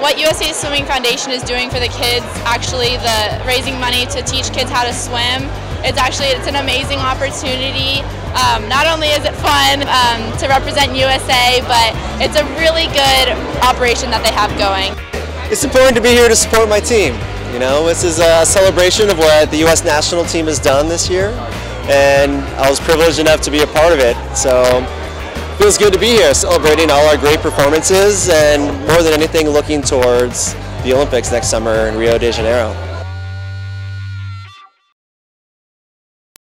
what USA Swimming Foundation is doing for the kids, actually the raising money to teach kids how to swim, it's actually it's an amazing opportunity. Um, not only is it fun um, to represent USA, but it's a really good operation that they have going. It's important to be here to support my team. You know, this is a celebration of what the U.S. national team has done this year, and I was privileged enough to be a part of it. So feels good to be here, celebrating all our great performances, and more than anything, looking towards the Olympics next summer in Rio de Janeiro.